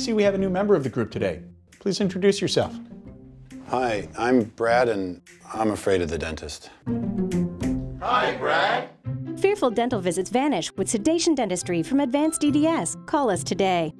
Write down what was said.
see we have a new member of the group today. Please introduce yourself. Hi, I'm Brad, and I'm afraid of the dentist. Hi, Brad. Fearful dental visits vanish with sedation dentistry from Advanced DDS. Call us today.